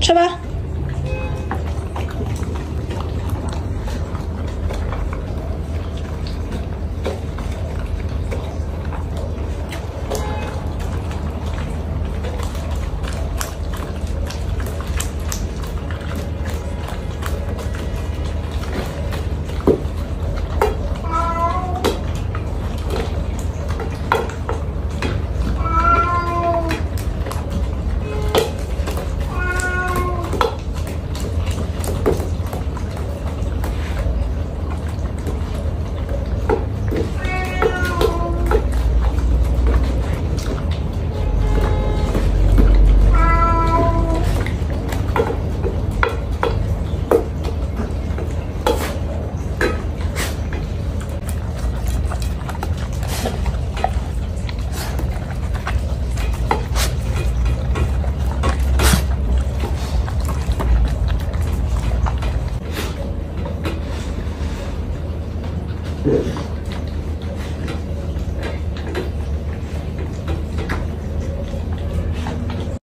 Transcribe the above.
吃吧。对。